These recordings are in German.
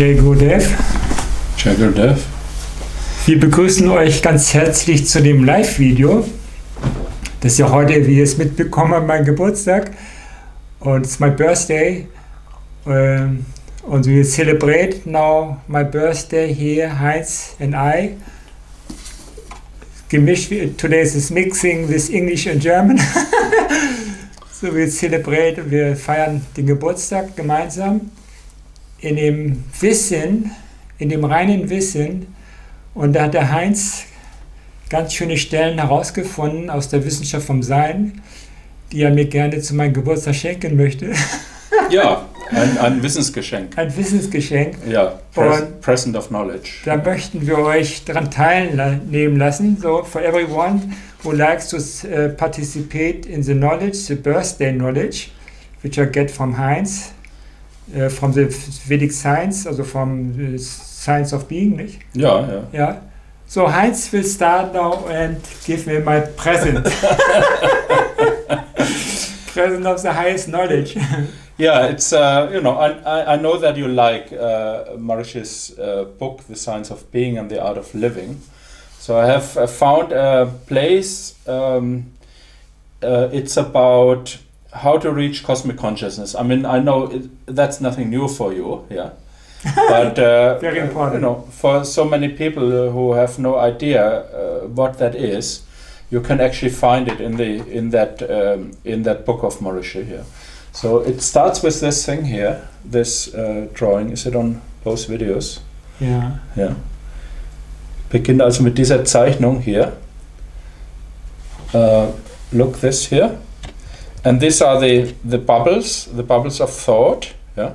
Jagodev. Jagodev. Wir begrüßen euch ganz herzlich zu dem Live-Video. Das ist ja heute, wie ihr es mitbekommen habt, mein Geburtstag. Und it's my birthday. Um, and we celebrate now my birthday here, Heinz and I. Gemischt, today is mixing with English and German. so we celebrate, wir feiern den Geburtstag gemeinsam in dem Wissen, in dem reinen Wissen, und da hat der Heinz ganz schöne Stellen herausgefunden aus der Wissenschaft vom Sein, die er mir gerne zu meinem Geburtstag schenken möchte. Ja, ein, ein Wissensgeschenk. Ein Wissensgeschenk. Ja, pres Present of Knowledge. Da möchten wir euch daran teilnehmen lassen. So, for everyone who likes to uh, participate in the knowledge, the birthday knowledge, which I get from Heinz, uh, from the Vedic science, also from the science of being, nicht? Ja, ja. Ja. So, Heinz will start now and give me my present. present of the highest knowledge. yeah, it's, uh, you know, I, I know that you like uh, Marishi's uh, book, The Science of Being and the Art of Living. So I have uh, found a place, um, uh, it's about how to reach cosmic consciousness. I mean, I know it, that's nothing new for you, yeah. but uh, very important. You know, for so many people who have no idea uh, what that is, you can actually find it in the in that um, in that book of Maurice here. So it starts with this thing here, this uh, drawing. Is it on both videos? Ja. Ja. Beginnt also mit dieser Zeichnung hier. Uh, look this here. And these are the, the bubbles, the bubbles of thought. Yeah?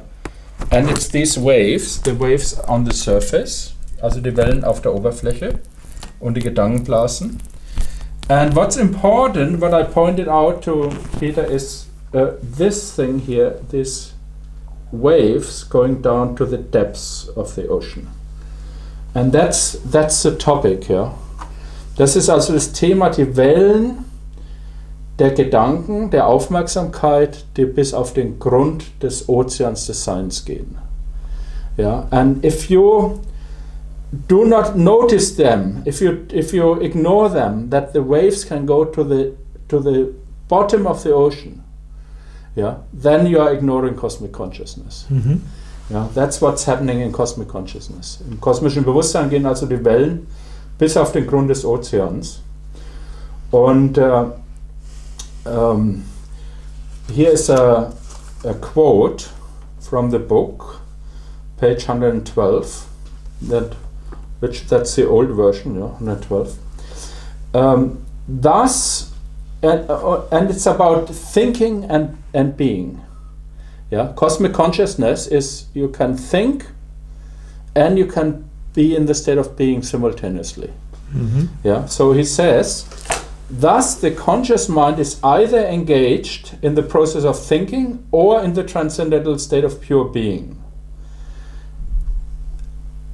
And it's these waves, the waves on the surface, also die Wellen auf der Oberfläche und die Gedankenblasen. And what's important, what I pointed out to Peter, is uh, this thing here, these waves going down to the depths of the ocean. And that's, that's the topic, ja. Das ist also das Thema, die Wellen der Gedanken, der Aufmerksamkeit, die bis auf den Grund des Ozeans des Seins gehen. Ja, and if you do not notice them, if you if you ignore them, that the waves can go to the to the bottom of the ocean, yeah, then you are ignoring cosmic consciousness. Mhm. Ja, that's what's happening in cosmic consciousness. Im kosmischen Bewusstsein gehen also die Wellen bis auf den Grund des Ozeans. Und äh, um, here is a, a, quote from the book, page 112, that, which that's the old version, yeah, 112. Um, thus, and, uh, and it's about thinking and, and being. Yeah, cosmic consciousness is you can think and you can be in the state of being simultaneously. Mhm. Yeah, so he says, thus the conscious mind is either engaged in the process of thinking or in the transcendental state of pure being.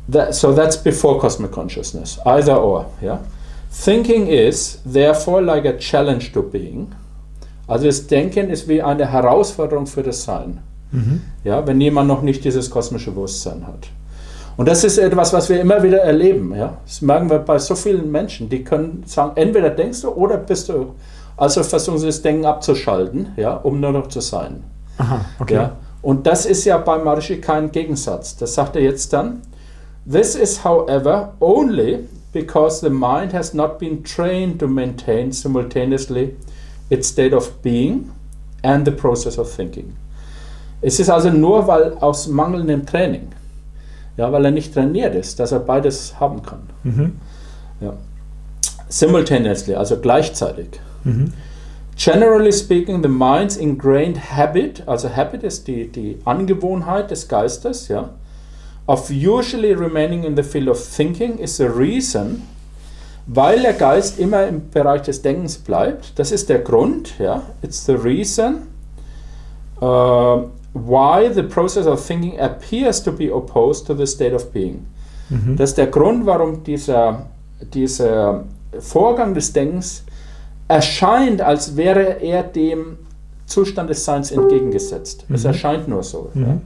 That, so that's before cosmic consciousness, either or. Yeah, thinking is therefore like a challenge to being. Also das Denken ist wie eine Herausforderung für das Sein. Mhm. Ja, wenn jemand noch nicht dieses kosmische Bewusstsein hat. Und das ist etwas, was wir immer wieder erleben. Ja? Das merken wir bei so vielen Menschen. Die können sagen, entweder denkst du oder bist du. Also versuchen sie das Denken abzuschalten, ja, um nur noch zu sein. Aha, okay. Ja? Und das ist ja bei Maharishi kein Gegensatz. Das sagt er jetzt dann. This is, however, only because the mind has not been trained to maintain simultaneously its state of being and the process of thinking. Es ist also nur, weil aus mangelndem Training, ja, weil er nicht trainiert ist, dass er beides haben kann. Mhm. Ja. Simultaneously, also gleichzeitig. Mhm. Generally speaking, the mind's ingrained habit, also habit ist die, die Angewohnheit des Geistes, ja, of usually remaining in the field of thinking is the reason, weil der Geist immer im Bereich des Denkens bleibt. Das ist der Grund, ja. It's the reason uh, why the process of thinking appears to be opposed to the state of being. Mhm. Das ist der Grund, warum dieser, dieser Vorgang des Denkens erscheint, als wäre er dem Zustand des Seins entgegengesetzt. Es Mhm. erscheint nur so. Ja. Mhm.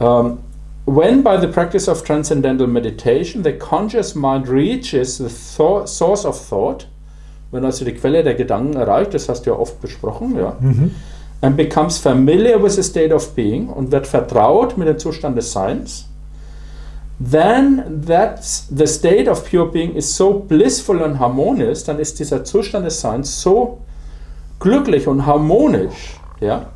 Um, when by the practice of transcendental meditation the conscious mind reaches the source of thought, wenn also die Quelle der Gedanken erreicht, das hast du ja oft besprochen, ja, Mhm. And becomes familiar with the state of being und wird vertraut mit dem Zustand des Seins, then that's the state of pure being is so blissful and harmonious, dann ist dieser Zustand des Seins so glücklich und harmonisch, ja,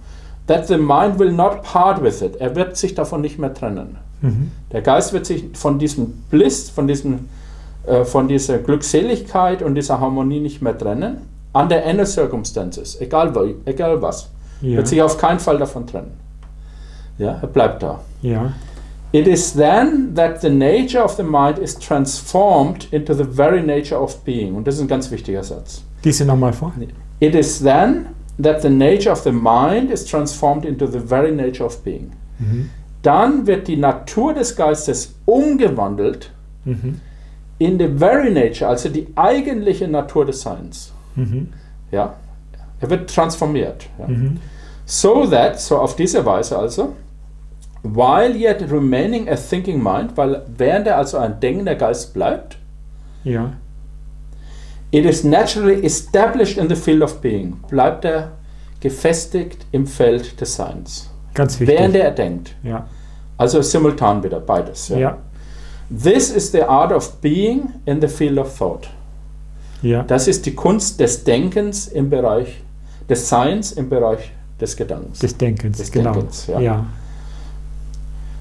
that the mind will not part with it. Er wird sich davon nicht mehr trennen. Mhm. Der Geist wird sich von diesem Bliss, von, diesem, äh, von dieser Glückseligkeit und dieser Harmonie nicht mehr trennen. Under any circumstances, egal, egal was. Ja. Wird sich auf keinen Fall davon trennen. Ja, er bleibt da. ja. It is then that the nature of the mind is transformed into the very nature of being. Und das ist ein ganz wichtiger Satz. Diese nochmal vor. It is then that the nature of the mind is transformed into the very nature of being. Mhm. Dann wird die Natur des Geistes umgewandelt Mhm. in the very nature, also die eigentliche Natur des Seins. Mhm. Ja? Er wird transformiert. Ja? So that, so auf diese Weise also, while yet remaining a thinking mind, weil während er also ein denkender Geist bleibt, Ja. it is naturally established in the field of being, bleibt er gefestigt im Feld des Seins. Ganz wichtig. Während er denkt. ja. Also simultan wieder beides. Ja. This is the art of being in the field of thought. Ja. Das ist die Kunst des Denkens im Bereich des Seins, im Bereich des Gedankens. Des Denkens. Des genau. Denkens, ja. ja.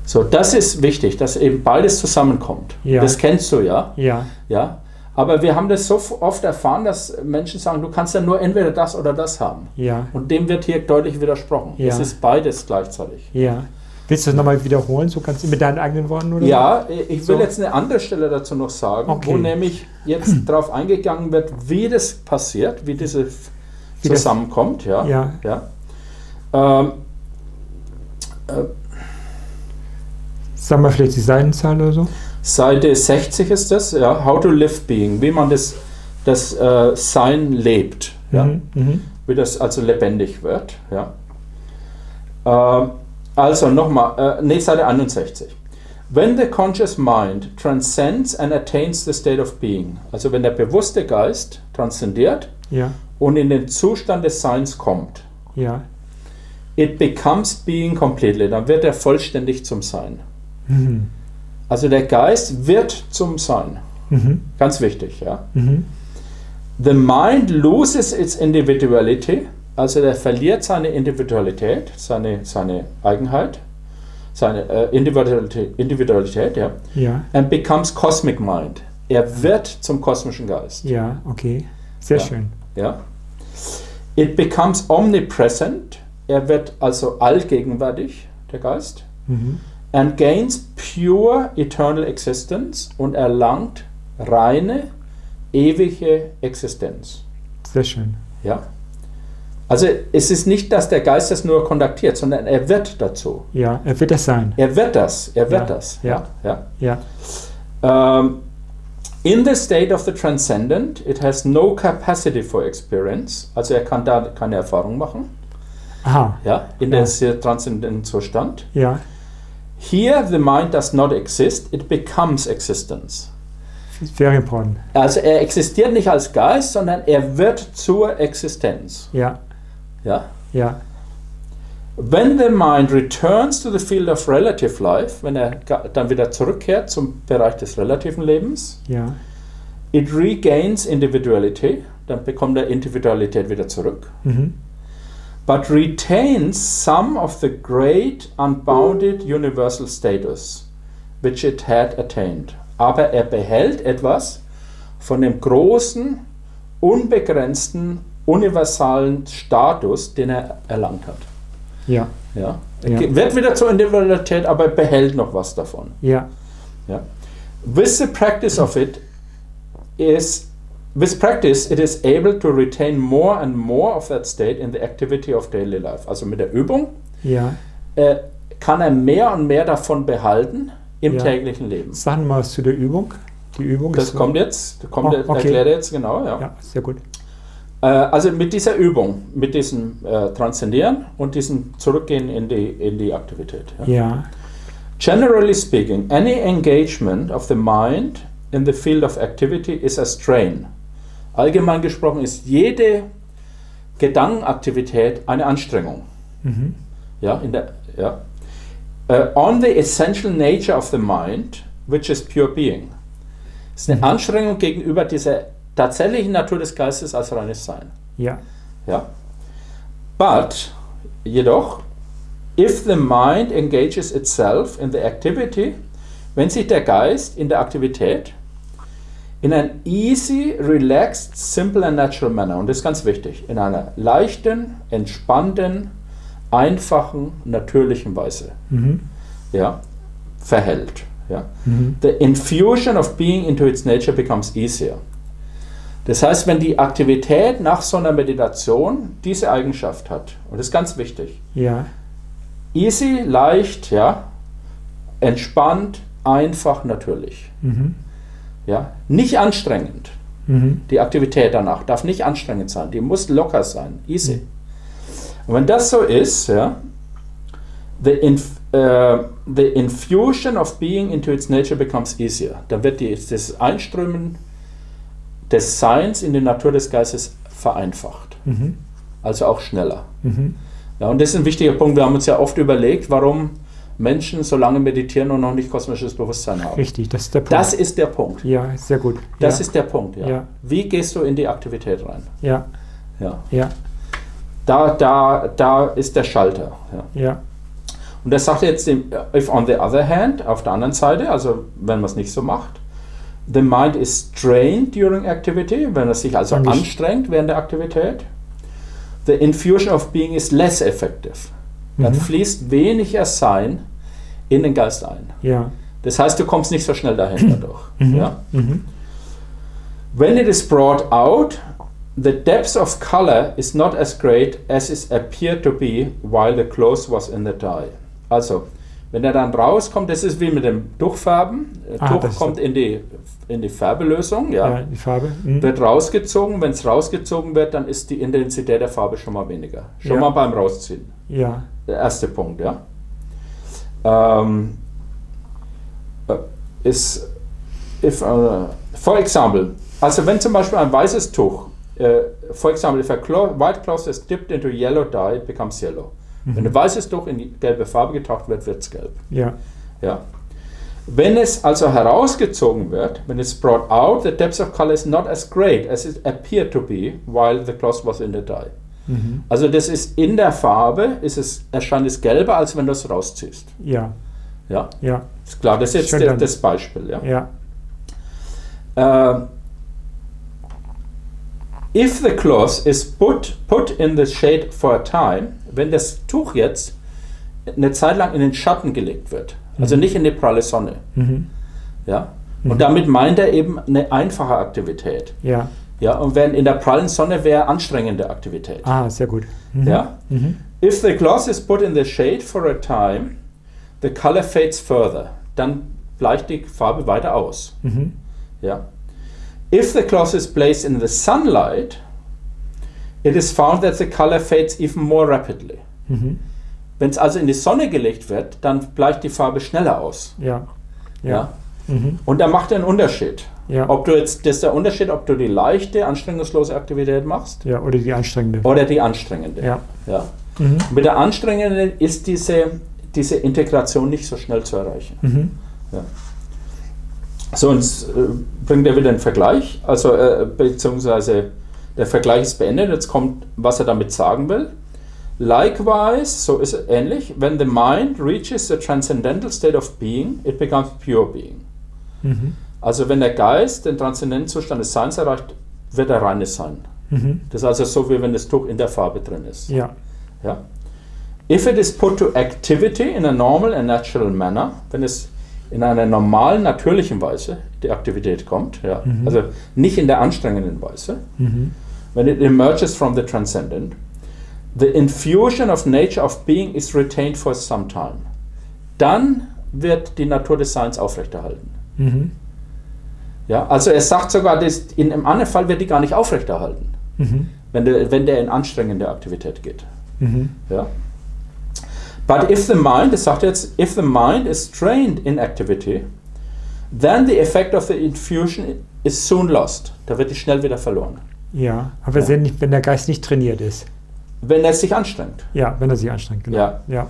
So, das ist wichtig, dass eben beides zusammenkommt. Ja. Das kennst du ja, Ja. ja. Aber wir haben das so oft erfahren, dass Menschen sagen, du kannst ja nur entweder das oder das haben. Ja. Und dem wird hier deutlich widersprochen. Ja. Es ist beides gleichzeitig. Ja. Willst du das nochmal wiederholen? So kannst du mit deinen eigenen Worten oder? Ja, ich will So. jetzt eine andere Stelle dazu noch sagen, Okay. wo nämlich jetzt darauf eingegangen wird, wie das passiert, wie diese Wie das- zusammenkommt. Ja. Ja. ja. Ähm, Sag mal vielleicht die Seitenzahl oder so. Seite 60 ist das, ja, How to Live Being, wie man das, das äh, Sein lebt, ja, Mhm. Mhm. wie das also lebendig wird. Ja. Ähm, also nochmal, äh, nee, Seite 61. When the conscious mind transcends and attains the state of being, also wenn der bewusste Geist transzendiert Ja. und in den Zustand des Seins kommt, Ja. It becomes being completely, dann wird er vollständig zum Sein. Mhm. Also der Geist wird zum Sein. Mhm. Ganz wichtig, ja. Mhm. The mind loses its individuality, also der verliert seine Individualität, seine, seine Eigenheit, seine äh, Individualität, Individualität, ja, Ja. and becomes cosmic mind. Er wird zum kosmischen Geist, Ja. Okay. Sehr Ja. schön. ja. It becomes omnipresent, er wird also allgegenwärtig, der Geist, Mhm. and gains pure eternal existence und erlangt reine, ewige Existenz. Sehr schön. Ja. Also es ist nicht, dass der Geist das nur kontaktiert, sondern er wird dazu. Ja. Er wird das sein. Er wird das. Er wird Ja, das. ja. ja. Ja. Ähm, in the state of the transcendent, it has no capacity for experience. Also er kann da keine Erfahrung machen. Aha. Ja, in Ja. der transzendenten Zustand. Ja. Here the mind does not exist, it becomes existence. Very important. Also er existiert nicht als Geist, sondern er wird zur Existenz. Ja. Ja. Ja. When the mind returns to the field of relative life, wenn er dann wieder zurückkehrt zum Bereich des relativen Lebens, Ja. it regains individuality, dann bekommt er Individualität wieder zurück, Mhm. But retains some of the great unbounded universal status which it had attained. Aber er behält etwas von dem großen, unbegrenzten, universalen Status, den er erlangt hat. Ja. Ja. Er Ja. wird wieder zur Individualität, aber er behält noch was davon. Ja. Ja. With the practice of it is with practice it is able to retain more and more of that state in the activity of daily life. Also mit der Übung Ja. äh, kann er mehr und mehr davon behalten im Ja. täglichen Leben. Sag mal was zu der Übung. Die Übung Das kommt jetzt, kommt, Oh, okay. erklärt er jetzt genau, ja. Ja, sehr gut. Äh, also mit dieser Übung, mit diesem äh, Transzendieren und diesem Zurückgehen in die, in die Aktivität. Ja. Ja. Generally speaking, any engagement of the mind in the field of activity is a strain. Allgemein gesprochen ist jede Gedankenaktivität eine Anstrengung. Mhm. Ja, in der, ja. Uh, on the essential nature of the mind, which is pure being. Es ist eine Mhm. Anstrengung gegenüber dieser tatsächlichen Natur des Geistes als reines Sein. Ja. Ja. But, jedoch, if the mind engages itself in the activity, wenn sich der Geist in der Aktivität in an easy, relaxed, simple and natural manner, und das ist ganz wichtig, in einer leichten, entspannten, einfachen, natürlichen Weise, Mhm. ja, verhält. Ja. Mhm. The infusion of being into its nature becomes easier. Das heißt, wenn die Aktivität nach so einer Meditation diese Eigenschaft hat, und das ist ganz wichtig, Ja. easy, leicht, ja, entspannt, einfach, natürlich, Mhm. Ja, nicht anstrengend. Mhm. Die Aktivität danach darf nicht anstrengend sein, die muss locker sein, easy. Und wenn das so ist, ja, the, inf äh, the infusion of being into its nature becomes easier. Dann wird die, das Einströmen des Seins in die Natur des Geistes vereinfacht, Mhm. also auch schneller. Mhm. Ja, und das ist ein wichtiger Punkt. Wir haben uns ja oft überlegt, warum Menschen so lange meditieren und noch nicht kosmisches Bewusstsein haben. Richtig, das ist der Punkt. Das ist der Punkt. ja, sehr gut. Das ja. ist der Punkt. Ja. Ja. Wie gehst du in die Aktivität rein? Ja, Ja. ja, Da, da, da ist der Schalter. Ja. ja. Und das sagt jetzt, if on the other hand, auf der anderen Seite, also wenn man es nicht so macht, the mind is strained during activity, wenn es sich also anstrengt während der Aktivität, the infusion of being is less effective. Dann Mhm. fließt weniger Sein in den Geist ein. Ja. Das heißt, du kommst nicht so schnell dahin dadurch. Mhm. Ja? Mhm. When it is brought out, the depth of color is not as great as it appeared to be while the clothes was in the dye. Also, wenn er dann rauskommt, das ist wie mit dem Tuchfarben. Der Ah, Tuch kommt in die, in die Färbelösung, ja, Ja. die Farbe. Mhm. wird rausgezogen. Wenn es rausgezogen wird, dann ist die Intensität der Farbe schon mal weniger. Schon Ja. mal beim Rausziehen. Ja. Der erste Punkt, ja. Ähm, äh, ist, if, uh, for example, also wenn zum Beispiel ein weißes Tuch, äh, for example, if a cloth, white cloth is dipped into yellow dye, it becomes yellow. Wenn ein weißes Tuch in die gelbe Farbe getaucht wird, wird es gelb. Ja. Ja. Wenn es also herausgezogen wird, wenn es brought out, the depth of color is not as great as it appeared to be while the cloth was in the dye. Mhm. Also das ist in der Farbe, ist es, erscheint es gelber, als wenn du es rausziehst. Ja. Ja, Ja. ist klar, das ist jetzt der, das Beispiel. Ja. Ja. Ähm, if the cloth is put, put in the shade for a time, wenn das Tuch jetzt eine Zeit lang in den Schatten gelegt wird, also Mhm. nicht in die pralle Sonne, Mhm. ja, Mhm. und damit meint er eben eine einfache Aktivität, Ja. Ja, und wenn in der prallen Sonne wäre anstrengende Aktivität, Ah, sehr gut. Mhm. ja. Mhm. If the gloss is put in the shade for a time, the color fades further. Dann bleicht die Farbe weiter aus. Mhm. Ja. If the gloss is placed in the sunlight, it is found that the color fades even more rapidly. Mhm. Wenn es also in die Sonne gelegt wird, dann bleicht die Farbe schneller aus. Ja. Ja. Ja. Mhm. Und da macht er einen Unterschied. Ja. Ob du jetzt, das ist der Unterschied, ob du die leichte, anstrengungslose Aktivität machst ja. Oder die anstrengende. oder die anstrengende. Ja. Ja. Mhm. Mit der anstrengenden ist diese, diese Integration nicht so schnell zu erreichen. Mhm. So, und äh, bringt er wieder einen Vergleich, also äh, beziehungsweise der Vergleich ist beendet, jetzt kommt, was er damit sagen will. Likewise, so ist es ähnlich, when the mind reaches the transcendental state of being, it becomes pure being. Mhm. Also wenn der Geist den transzendenten Zustand des Seins erreicht, wird er reines Sein. Mhm. Das ist also so, wie wenn das Tuch in der Farbe drin ist. Ja. Ja. If it is put to activity in a normal and natural manner, wenn es in einer normalen, natürlichen Weise die Aktivität kommt, ja, Mhm. also nicht in der anstrengenden Weise, Mhm. when it emerges from the transcendent, the infusion of nature of being is retained for some time. Dann wird die Natur des Seins aufrechterhalten. Mhm. Ja, also er sagt sogar, dass in einem anderen Fall wird die gar nicht aufrechterhalten, Mhm. wenn der, wenn der in anstrengende Aktivität geht. Mhm. Ja. But if the mind, das sagt jetzt, if the mind is trained in activity, then the effect of the infusion is soon lost. Da wird die schnell wieder verloren. Ja, aber Ja. Wenn, der Geist nicht trainiert ist. Wenn er sich anstrengt. Ja, wenn er sich anstrengt, genau. Ja. ja.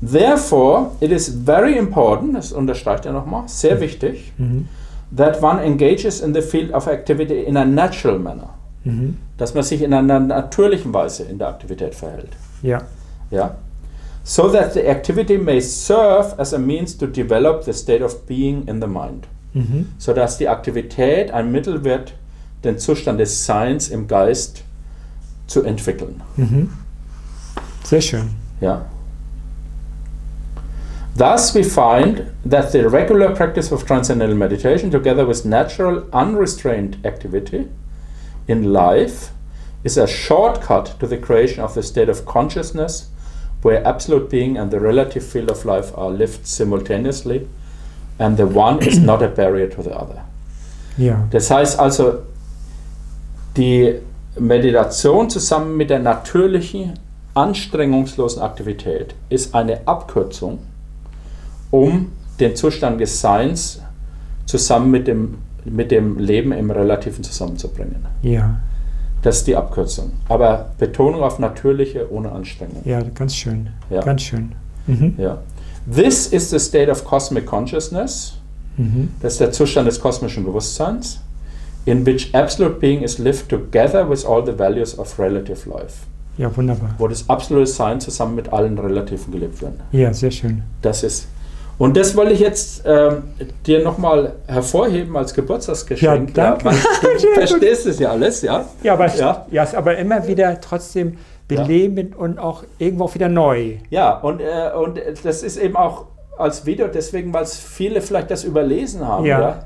Therefore, it is very important, das unterstreicht er nochmal, sehr wichtig, Mhm. That one engages in the field of activity in a natural manner. Mhm. Dass man sich in einer natürlichen Weise in der Aktivität verhält. Ja. Ja? So that the activity may serve as a means to develop the state of being in the mind. Mhm. Sodass die Aktivität ein Mittel wird, den Zustand des Seins im Geist zu entwickeln. Mhm. Sehr schön. Ja. Thus, we find that the regular practice of transcendental meditation, together with natural, unrestrained activity in life, is a shortcut to the creation of the state of consciousness where absolute being and the relative field of life are lived simultaneously, and the one is not a barrier to the other. Ja. Das heißt also, die Meditation zusammen mit der natürlichen, anstrengungslosen Aktivität ist eine Abkürzung, um den Zustand des Seins zusammen mit dem, mit dem Leben im Relativen zusammenzubringen. Ja. Das ist die Abkürzung. Aber Betonung auf natürliche ohne Anstrengung. Ja, ganz schön. Ja. Ganz schön. Mhm. Ja. This is the state of cosmic consciousness. Mhm. Das ist der Zustand des kosmischen Bewusstseins, in which absolute being is lived together with all the values of relative life. Ja, wunderbar. Wo das absolute Sein zusammen mit allen Relativen gelebt wird. Ja, sehr schön. Das ist. Und das wollte ich jetzt ähm, dir nochmal hervorheben als Geburtstagsgeschenk. Ja, danke. weil du verstehst es ja alles, ja? Ja, aber, Ja. ja. aber immer wieder trotzdem belebend und auch irgendwo auch wieder neu. Ja, und, äh, und das ist eben auch als Video, deswegen, weil es viele vielleicht das überlesen haben. Ja. Ja.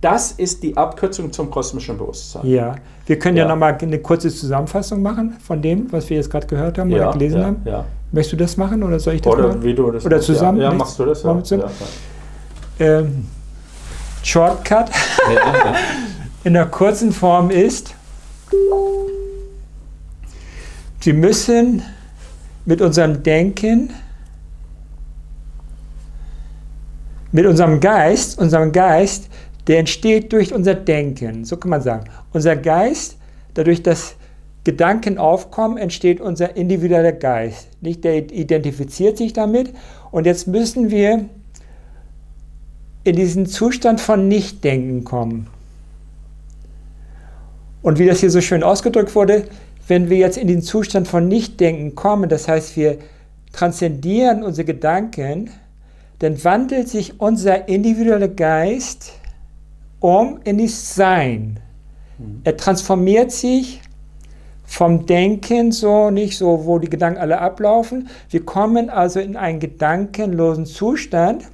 Das ist die Abkürzung zum kosmischen Bewusstsein. Ja. Wir können ja, Ja. nochmal eine kurze Zusammenfassung machen von dem, was wir jetzt gerade gehört haben oder gelesen ja, haben. Ja. Möchtest du das machen oder soll ich das Oder machen? wie du das Oder zusammen? Ja, ja machst du das? Ja. Ja, ja. Ähm, Shortcut Ja, ja. in der kurzen Form ist, wir müssen mit unserem Denken, mit unserem Geist, unserem Geist, der entsteht durch unser Denken, so kann man sagen. Unser Geist, dadurch, dass Gedanken aufkommen, entsteht unser individueller Geist. Nicht? Der identifiziert sich damit. Und jetzt müssen wir in diesen Zustand von Nichtdenken kommen. Und wie das hier so schön ausgedrückt wurde, wenn wir jetzt in den Zustand von Nichtdenken kommen, das heißt, wir transzendieren unsere Gedanken, dann wandelt sich unser individueller Geist um in das Sein. Er transformiert sich vom Denken so, nicht so, wo die Gedanken alle ablaufen. Wir kommen also in einen gedankenlosen Zustand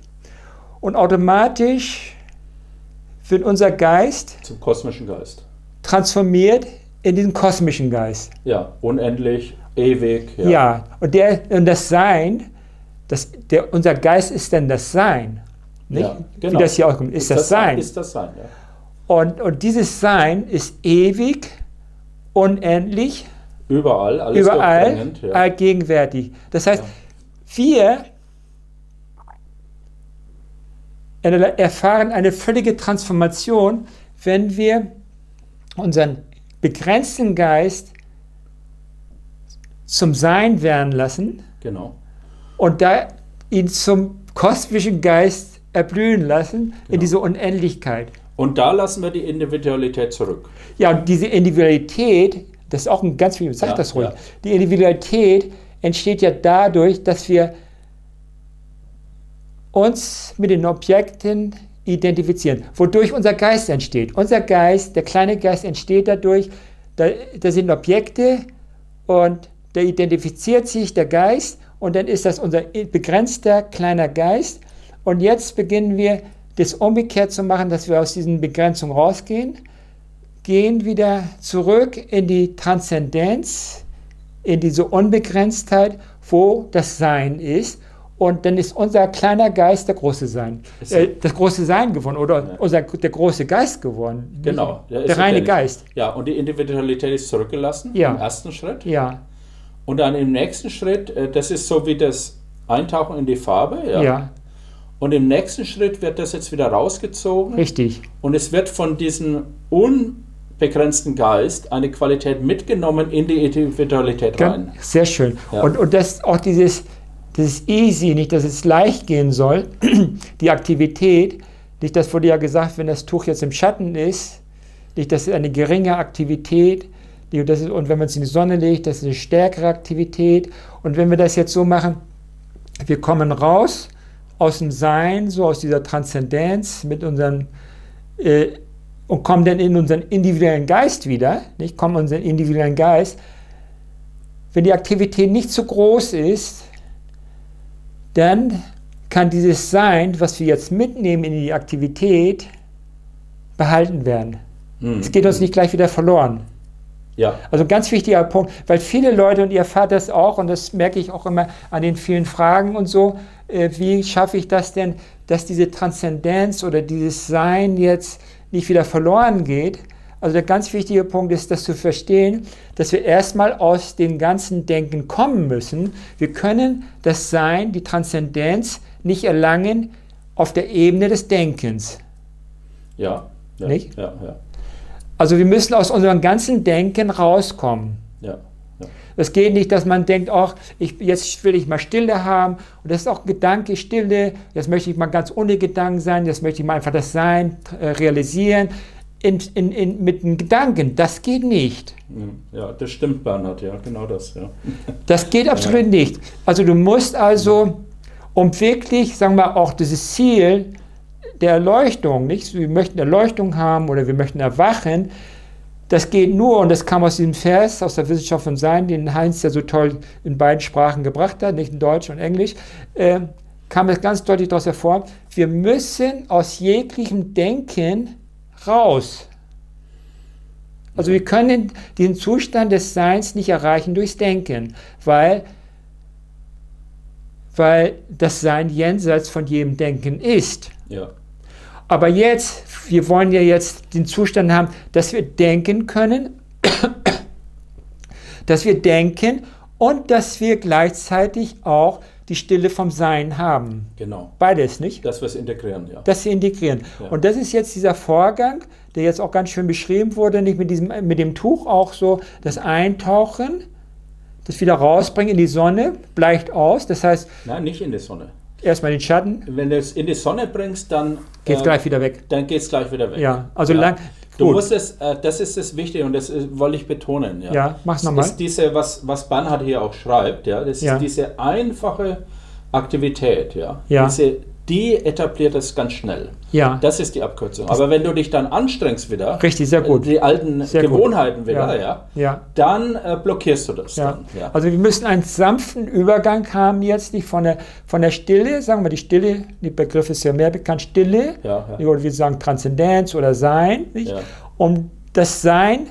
und automatisch wird unser Geist Zum kosmischen Geist. transformiert in den kosmischen Geist. Ja, unendlich, ewig. Ja, und, der, und das Sein, das, der, unser Geist ist dann das Sein. Ja, genau. Wie das hier auskommt, ist, das, Sein. Ist das Sein, ja. und, und dieses Sein ist ewig, unendlich, Überall, alles überall ja. allgegenwärtig. Das heißt, Ja. wir erfahren eine völlige Transformation, wenn wir unseren begrenzten Geist zum Sein werden lassen Genau. und da ihn zum kosmischen Geist erblühen lassen in Genau. diese Unendlichkeit. Und da lassen wir die Individualität zurück. Ja, und diese Individualität, das ist auch ein ganz wichtig, sag Ja, das ruhig. ja. Die Individualität entsteht ja dadurch, dass wir uns mit den Objekten identifizieren, wodurch unser Geist entsteht. Unser Geist, der kleine Geist entsteht dadurch, da, da sind Objekte und da identifiziert sich der Geist und dann ist das unser begrenzter kleiner Geist. Und jetzt beginnen wir das umgekehrt zu machen, dass wir aus diesen Begrenzungen rausgehen, gehen wieder zurück in die Transzendenz, in diese Unbegrenztheit, wo das Sein ist. Und dann ist unser kleiner Geist der große Sein. Äh, das große Sein geworden oder Ja. unser, der große Geist geworden. Genau. Der, ist reine. Geist. Ja, und die Individualität ist zurückgelassen Ja. im ersten Schritt. Ja, Und dann im nächsten Schritt, äh, das ist so wie das eintauchen in die Farbe, ja. Ja, Und im nächsten Schritt wird das jetzt wieder rausgezogen. richtig. Und es wird von diesem unbegrenzten Geist eine Qualität mitgenommen in die Individualität rein. Sehr schön. Ja. Und, und das auch dieses, dieses easy, nicht, dass es leicht gehen soll, die Aktivität, nicht, das wurde ja gesagt, wenn das Tuch jetzt im Schatten ist, nicht, das ist eine geringe Aktivität, und, ist, und wenn man es in die Sonne legt, das ist eine stärkere Aktivität. Und wenn wir das jetzt so machen, wir kommen raus aus dem Sein, so aus dieser Transzendenz mit unseren äh, und kommen dann in unseren individuellen Geist wieder, nicht? Kommen in unseren individuellen Geist. Wenn die Aktivität nicht zu groß ist, dann kann dieses Sein, was wir jetzt mitnehmen in die Aktivität, behalten werden. Hm. Es geht uns nicht gleich wieder verloren. Ja, Also ein ganz wichtiger Punkt, weil viele Leute, und ihr erfahrt das auch, und das merke ich auch immer an den vielen Fragen und so, äh, wie schaffe ich das denn, dass diese Transzendenz oder dieses Sein jetzt nicht wieder verloren geht? Also der ganz wichtige Punkt ist, das zu verstehen, dass wir erstmal aus dem ganzen Denken kommen müssen. Wir können das Sein, die Transzendenz nicht erlangen auf der Ebene des Denkens. ja. ja Nicht? Ja, ja, Also wir müssen aus unserem ganzen Denken rauskommen. ja. ja. Es geht nicht, dass man denkt, ach, ich, jetzt will ich mal Stille haben. Und das ist auch ein Gedanke, Stille. Jetzt möchte ich mal ganz ohne Gedanken sein. Jetzt möchte ich mal einfach das Sein äh, realisieren. In, in, in, mit einem Gedanken. Das geht nicht. Ja, das stimmt, Bernhard, ja, genau das, ja. Das geht absolut nicht. Also du musst also, um wirklich, sagen wir auch dieses Ziel der Erleuchtung, nicht? Wir möchten Erleuchtung haben oder wir möchten erwachen. Das geht nur, und das kam aus diesem Vers aus der Wissenschaft von Sein, den Heinz ja so toll in beiden Sprachen gebracht hat, nicht in Deutsch und Englisch, äh, kam es ganz deutlich daraus hervor, wir müssen aus jeglichem Denken raus. Also wir können den Zustand des Seins nicht erreichen durchs Denken, weil, weil das Sein jenseits von jedem Denken ist. Ja, Aber jetzt, wir wollen ja jetzt den Zustand haben, dass wir denken können, dass wir denken und dass wir gleichzeitig auch die Stille vom Sein haben. genau. Beides, nicht? Dass wir es integrieren, ja. Das wir integrieren. Ja. Und das ist jetzt dieser Vorgang, der jetzt auch ganz schön beschrieben wurde, nicht mit, diesem, mit dem Tuch auch so, das Eintauchen, das wieder rausbringen in die Sonne, bleicht aus. Das heißt, Nein, nicht in die Sonne. Erstmal den Schatten, Wenn du es in die Sonne bringst, dann geht es äh, gleich wieder weg. dann geht es gleich wieder weg. Ja, also lang. Du Gut. musst es, äh, das ist das Wichtige und das äh, wollte ich betonen. Ja, Ja, mach's Es nochmal. ist diese, was, was Bernhard hier auch schreibt, ja, das Ja. ist diese einfache Aktivität, ja. Ja. Diese, die etabliert es ganz schnell. Ja, Das ist die Abkürzung. Aber wenn du dich dann anstrengst wieder, richtig, sehr gut. die alten Sehr gut. Gewohnheiten wieder, Ja. ja, Ja. dann äh, blockierst du das. Ja. Dann, ja. Also wir müssen einen sanften Übergang haben jetzt nicht von der, von der Stille, sagen wir die Stille, der Begriff ist ja mehr bekannt, Stille, Ja, oder wir sagen Transzendenz oder Sein, nicht? Um das Sein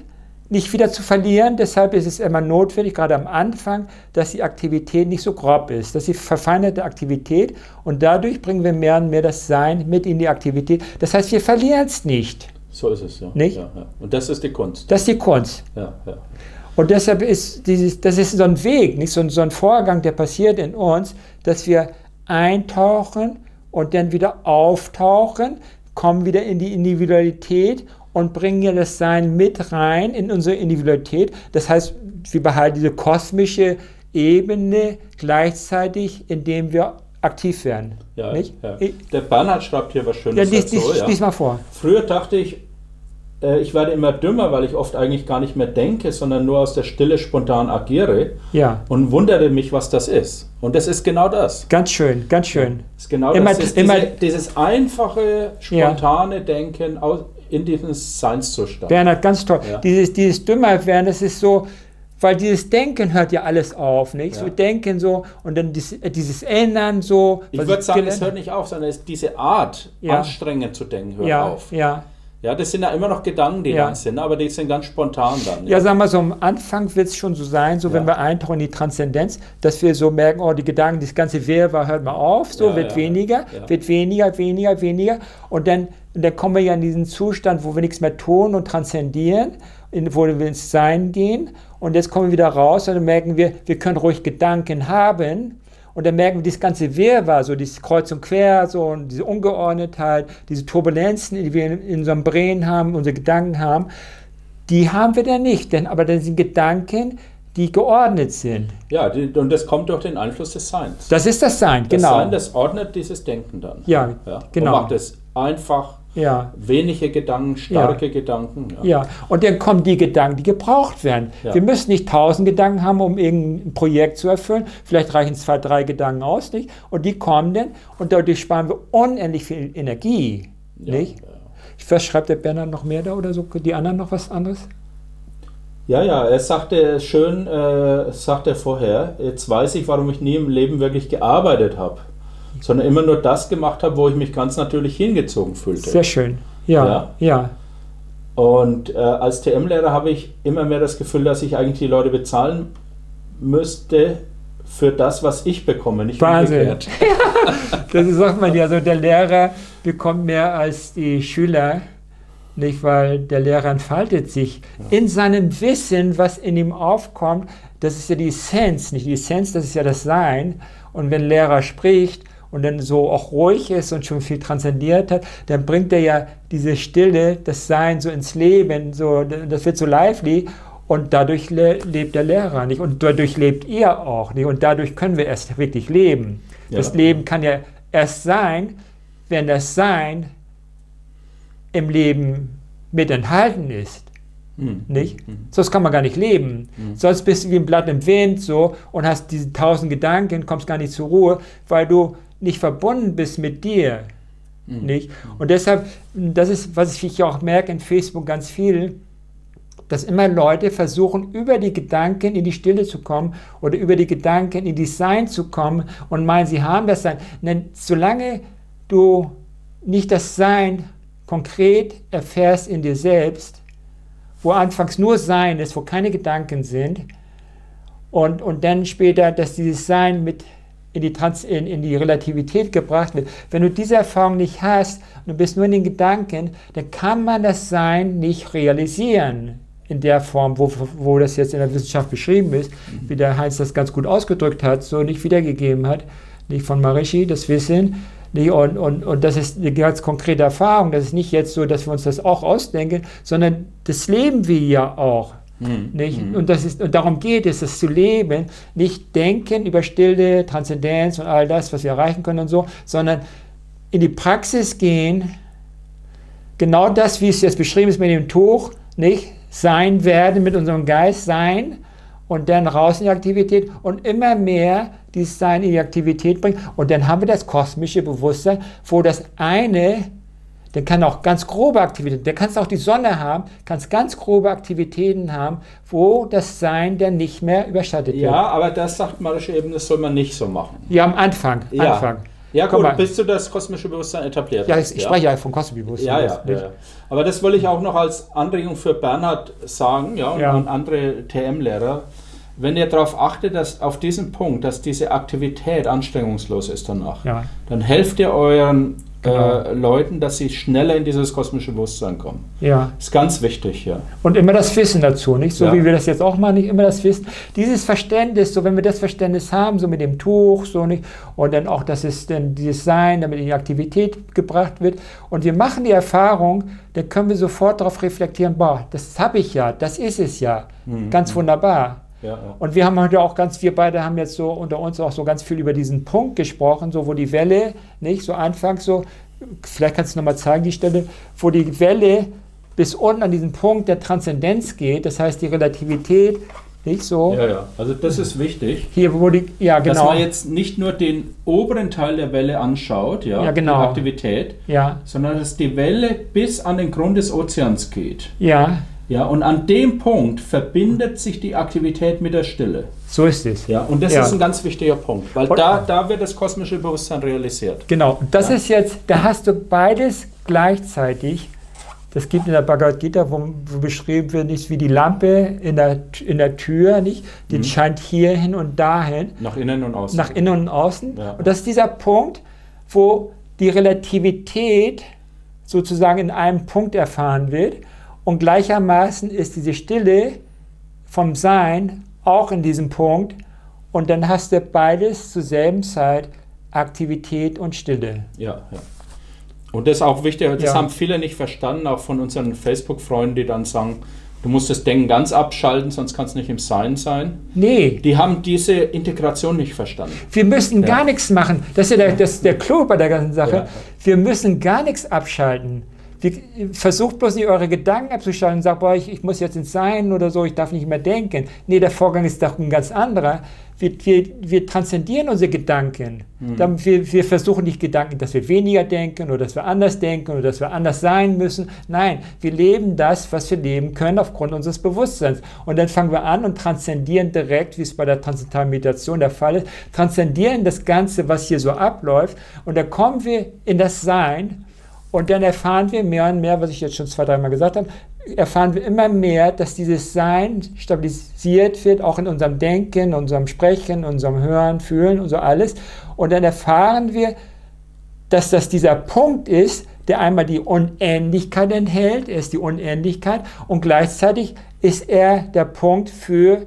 nicht wieder zu verlieren. Deshalb ist es immer notwendig, gerade am Anfang, dass die Aktivität nicht so grob ist, dass sie verfeinerte Aktivität und dadurch bringen wir mehr und mehr das Sein mit in die Aktivität. Das heißt, wir verlieren es nicht. So ist es, ja. Nicht? Ja, ja. Und das ist die Kunst. Das ist die Kunst. Ja, ja. Und deshalb ist dieses, das ist so ein Weg, nicht so ein, so ein Vorgang, der passiert in uns, dass wir eintauchen und dann wieder auftauchen, kommen wieder in die Individualität und bringen ja das Sein mit rein in unsere Individualität. Das heißt, wir behalten diese kosmische Ebene gleichzeitig, indem wir aktiv werden. Ja, nicht? ja. Der Bernhard schreibt hier was Ja, Schönes lies, dazu. lies, ja. mal vor. Früher dachte ich, äh, ich werde immer dümmer, weil ich oft eigentlich gar nicht mehr denke, sondern nur aus der Stille spontan agiere Ja, und wunderte mich, was das ist. Und das ist genau das. ganz schön, ganz schön. Das ist genau Immer- das. Ist immer- diese, dieses einfache, spontane Denken aus, in diesem Seinszustand. Bernhard, ganz toll. Ja. Dieses, dieses Dümmerwerden, das ist so, weil dieses Denken hört ja alles auf, nicht? So Ja. Denken so und dann äh, dieses Ändern so. ich würde sagen, es hört nicht auf, sondern es, diese Art, Ja. anstrengend zu denken, hört ja, auf. ja. Ja, das sind ja immer noch Gedanken, die dann sind, aber die sind ganz spontan dann. Ja, sagen wir so, am Anfang wird es schon so sein, so wenn wir eintauchen in die Transzendenz, dass wir so merken, oh, die Gedanken, das ganze Wirrwarr hört mal auf, so wird weniger, wird weniger, weniger, weniger. Und dann, und dann kommen wir ja in diesen Zustand, wo wir nichts mehr tun und transzendieren, in, wo wir ins Sein gehen. Und jetzt kommen wir wieder raus und dann merken wir, wir können ruhig Gedanken haben. und dann merken wir, dieses ganze Wirrwarr, so dieses Kreuz und Quer, so und diese Ungeordnetheit, diese Turbulenzen, die wir in, in unserem Brain haben, unsere Gedanken haben, die haben wir dann nicht, denn aber das sind Gedanken, die geordnet sind. Ja, die, und das kommt durch den Einfluss des Seins. Das ist das Sein, das genau. Sein, das ordnet dieses Denken dann. Ja, genau. Und macht es einfach, ja. wenige Gedanken, starke Gedanken. Ja. und dann kommen die Gedanken, die gebraucht werden. Ja. Wir müssen nicht tausend Gedanken haben, um irgendein Projekt zu erfüllen. Vielleicht reichen zwei, drei Gedanken aus, nicht? Und die kommen dann und dadurch sparen wir unendlich viel Energie, Ja, nicht? ja. Was schreibt der Bernhard noch mehr da oder so? Die anderen noch was anderes? Ja, ja, er sagte schön, äh, sagte er vorher, jetzt weiß ich, warum ich nie im Leben wirklich gearbeitet habe, sondern immer nur das gemacht habe, wo ich mich ganz natürlich hingezogen fühlte. Sehr schön. Ja, Ja. ja. Und äh, als TM-Lehrer habe ich immer mehr das Gefühl, dass ich eigentlich die Leute bezahlen müsste für das, was ich bekomme, nicht Wahnsinn. umgekehrt. Das ist, sagt man ja so, der Lehrer bekommt mehr als die Schüler, nicht, weil der Lehrer entfaltet sich in seinem Wissen, was in ihm aufkommt. Das ist ja die Essenz, nicht die Essenz, das ist ja das Sein. Und wenn Lehrer spricht und dann so auch ruhig ist und schon viel transzendiert hat, dann bringt er ja diese Stille, das Sein so ins Leben, so, das wird so lively. Und dadurch le lebt der Lehrer nicht. Und dadurch lebt ihr auch nicht. Und dadurch können wir erst wirklich leben. Das Ja. Leben kann ja erst sein, wenn das Sein im Leben mit enthalten ist. Hm. Nicht? Mhm. Sonst kann man gar nicht leben. Mhm. Sonst bist du wie ein Blatt im Wind so und hast diese tausend Gedanken, kommst gar nicht zur Ruhe, weil du nicht verbunden bist mit dir. Mhm. Nicht? Und deshalb, das ist, was ich auch merke in Facebook ganz viel, dass immer Leute versuchen, über die Gedanken in die Stille zu kommen oder über die Gedanken in die Sein zu kommen und meinen, sie haben das Sein. Denn solange du nicht das Sein konkret erfährst in dir selbst, wo anfangs nur Sein ist, wo keine Gedanken sind, und, und dann später, dass dieses Sein mit in die, Trans in, in die Relativität gebracht wird. Wenn du diese Erfahrung nicht hast und du bist nur in den Gedanken, dann kann man das Sein nicht realisieren in der Form, wo, wo das jetzt in der Wissenschaft beschrieben ist, wie der Heinz das ganz gut ausgedrückt hat, so nicht wiedergegeben hat, nicht von Maharishi, das Wissen. nicht? Und, und, und das ist eine ganz konkrete Erfahrung. Das ist nicht jetzt so, dass wir uns das auch ausdenken, sondern das leben wir ja auch. Hm. Nicht? Hm. Und, das ist, und darum geht es, das zu leben, nicht denken über Stille, Transzendenz und all das, was wir erreichen können und so, sondern in die Praxis gehen, genau das, wie es jetzt beschrieben ist mit dem Tuch, nicht sein werden mit unserem Geist, sein und dann raus in die Aktivität und immer mehr dieses Sein in die Aktivität bringen. Und dann haben wir das kosmische Bewusstsein, wo das eine der kann auch ganz grobe Aktivitäten, der kannst auch die Sonne haben, kannst ganz grobe Aktivitäten haben, wo das Sein dann nicht mehr überschattet wird. Ja, aber das sagt Marische eben, das soll man nicht so machen. Ja, am Anfang. Ja. Anfang. Ja, Guck gut, mal. bis du das kosmische Bewusstsein etabliert Ja, hast. ich, ich spreche ja von kosmischem Bewusstsein. Ja, ja, ja, ja. Aber das wollte ich auch noch als Anregung für Bernhard sagen, ja, und Ja. an andere TM-Lehrer. Wenn ihr darauf achtet, dass auf diesen Punkt, dass diese Aktivität anstrengungslos ist danach, Ja. dann helft ihr euren Genau. äh, Leuten, dass sie schneller in dieses kosmische Bewusstsein kommen. ja. Ist ganz wichtig, ja. Und immer das Wissen dazu, nicht? So Ja. wie wir das jetzt auch machen, nicht immer das Wissen. Dieses Verständnis, so wenn wir das Verständnis haben, so mit dem Tuch, so nicht, und dann auch, dass es dann dieses Sein, damit in die Aktivität gebracht wird. Und wir machen die Erfahrung, dann können wir sofort darauf reflektieren, boah, das habe ich ja, das ist es ja. Mhm. Ganz wunderbar. Ja, ja. Und wir haben heute auch ganz, wir beide haben jetzt so unter uns auch so ganz viel über diesen Punkt gesprochen, so wo die Welle, nicht, so anfangs so, vielleicht kannst du nochmal zeigen, die Stelle, wo die Welle bis unten an diesen Punkt der Transzendenz geht, das heißt die Relativität, nicht so, ja, ja. Also das ist wichtig. hier wo die, ja Dass genau, man jetzt nicht nur den oberen Teil der Welle anschaut, ja, Ja, genau. die Aktivität, ja, sondern dass die Welle bis an den Grund des Ozeans geht. ja, Ja, und an dem Punkt verbindet sich die Aktivität mit der Stille. so ist es. Ja, und das Ja. ist ein ganz wichtiger Punkt, weil da, da wird das kosmische Bewusstsein realisiert. Genau, das Ja. ist jetzt, da hast du beides gleichzeitig. Das gibt in der Bhagavad Gita, wo, wo beschrieben wird, nicht wie die Lampe in der, in der Tür, nicht? Die Mhm. scheint hierhin und dahin, Nach innen und außen. nach innen und außen. Ja. Und das ist dieser Punkt, wo die Relativität sozusagen in einem Punkt erfahren wird. Und gleichermaßen ist diese Stille vom Sein auch in diesem Punkt. Und dann hast du beides zur selben Zeit, Aktivität und Stille. Ja, ja. Und das ist auch wichtig, das Ja. haben viele nicht verstanden, auch von unseren Facebook-Freunden, die dann sagen, du musst das Denken ganz abschalten, sonst kannst du nicht im Sein sein. Nee, Die haben diese Integration nicht verstanden. wir müssen Ja. gar nichts machen. Das ist ja der, das der Clou bei der ganzen Sache. Ja. Wir müssen gar nichts abschalten. Versucht bloß nicht eure Gedanken abzuschalten und sagt, boah, ich, ich muss jetzt ins Sein oder so, ich darf nicht mehr denken. Nee, der Vorgang ist doch ein ganz anderer. Wir, wir, wir transzendieren unsere Gedanken. Dann, wir, wir versuchen nicht Gedanken, dass wir weniger denken oder dass wir anders denken oder dass wir anders sein müssen. Nein, wir leben das, was wir leben können aufgrund unseres Bewusstseins. Und dann fangen wir an und transzendieren direkt, wie es bei der transzendentalen Meditation der Fall ist, transzendieren das Ganze, was hier so abläuft. Und dann kommen wir in das Sein und dann erfahren wir mehr und mehr, was ich jetzt schon zwei, dreimal gesagt habe, erfahren wir immer mehr, dass dieses Sein stabilisiert wird, auch in unserem Denken, unserem Sprechen, unserem Hören, Fühlen und so alles. Und dann erfahren wir, dass das dieser Punkt ist, der einmal die Unendlichkeit enthält, er ist die Unendlichkeit und gleichzeitig ist er der Punkt für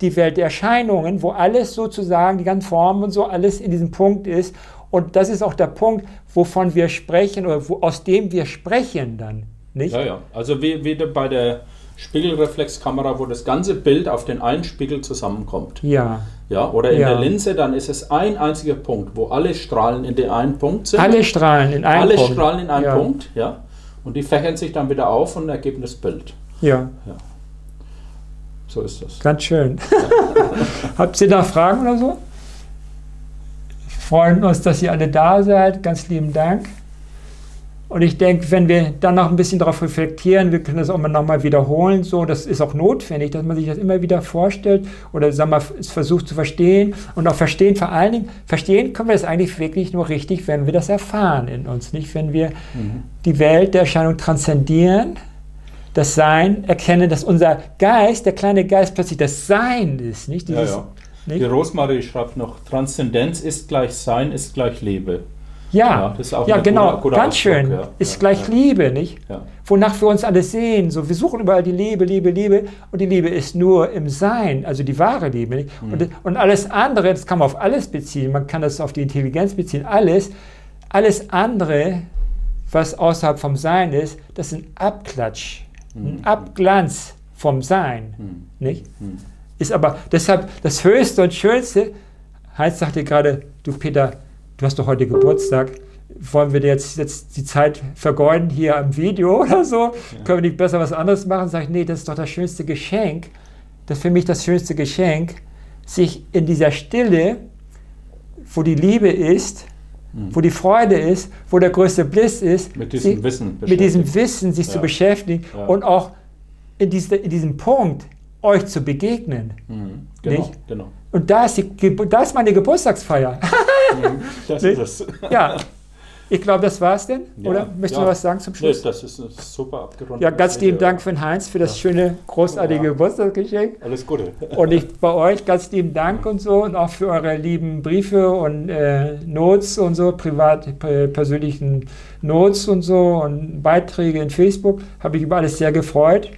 die Welt der Erscheinungen, wo alles sozusagen, die ganzen Formen und so, alles in diesem Punkt ist. Und das ist auch der Punkt, wovon wir sprechen oder wo, aus dem wir sprechen dann. Nicht? Ja, ja. Also wie, wie bei der Spiegelreflexkamera, wo das ganze Bild auf den einen Spiegel zusammenkommt. Ja. Ja, oder in Ja. der Linse, dann ist es ein einziger Punkt, wo alle Strahlen in den einen Punkt sind. Alle strahlen in einem Alle Punkt. Strahlen in einen ja. Punkt, ja. Und die fächern sich dann wieder auf und ergeben das Bild. Ja, So ist das. ganz schön. Habt ihr da Fragen oder so? Wir freuen uns, dass ihr alle da seid. Ganz lieben Dank. Und ich denke, wenn wir dann noch ein bisschen darauf reflektieren, wir können das auch mal nochmal wiederholen, so, das ist auch notwendig, dass man sich das immer wieder vorstellt oder sagen wir, es versucht zu verstehen und auch verstehen, vor allen Dingen, verstehen können wir das eigentlich wirklich nur richtig, wenn wir das erfahren in uns, nicht wenn wir Mhm. die Welt der Erscheinung transzendieren, das Sein erkennen, dass unser Geist, der kleine Geist plötzlich das Sein ist, nicht? Ja, Dieses, ja. Nicht? Die Rosmarie schreibt noch, Transzendenz ist gleich Sein, ist gleich Liebe. Ja, Ja, ja, das ist auch ein genau, guter- guter ganz Ausdruck, schön. ja. Ist gleich. Liebe, nicht? Wonach wir uns alles sehen. So, wir suchen überall die Liebe, Liebe, Liebe. Und die Liebe ist nur im Sein, also die wahre Liebe. Nicht? Mhm. Und, und alles andere, das kann man auf alles beziehen. Man kann das auf die Intelligenz beziehen. Alles, alles andere, was außerhalb vom Sein ist, das ist ein Abklatsch, ein Abglanz vom Sein. Mhm. Nicht? Ist aber deshalb das Höchste und Schönste. Heinz sagte gerade, du Peter, du hast doch heute Geburtstag. Wollen wir dir jetzt, jetzt die Zeit vergeuden hier am Video oder so? Können wir nicht besser was anderes machen? Sag ich, nee, das ist doch das schönste Geschenk. Das ist für mich das schönste Geschenk, sich in dieser Stille, wo die Liebe ist, wo die Freude ist, wo der größte Bliss ist, Mit diesem sich- Wissen mit diesem. Wissen sich zu Ja. beschäftigen Ja. und auch in, diese, in diesem Punkt euch zu begegnen. Mhm. Genau, Nicht? genau. Und da ist, die, da ist meine Geburtstagsfeier. Mhm. Das Nicht? ist es. ja, ich glaube, das war's denn. Ja, Oder möchtest ja. du was sagen zum Nee, Schluss? das ist ein super abgerundet. Ja, ganz lieben Dank den Heinz für das schöne, großartige Ja. Geburtstagsgeschenk. Alles Gute. Und ich bei euch ganz lieben Dank und so und auch für eure lieben Briefe und äh, Notes und so, privat, persönlichen Notes und so und Beiträge in Facebook. Habe ich über alles sehr gefreut.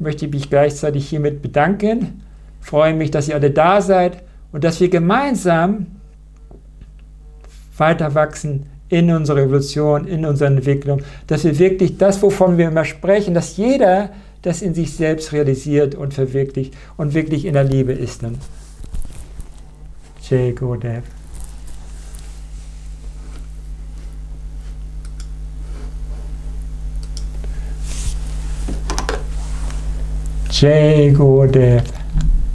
Möchte mich gleichzeitig hiermit bedanken. Freue mich, dass ihr alle da seid und dass wir gemeinsam weiter wachsen in unserer Revolution, in unserer Entwicklung, dass wir wirklich das, wovon wir immer sprechen, dass jeder das in sich selbst realisiert und verwirklicht und wirklich in der Liebe ist. Jay Godev. Jay Godev.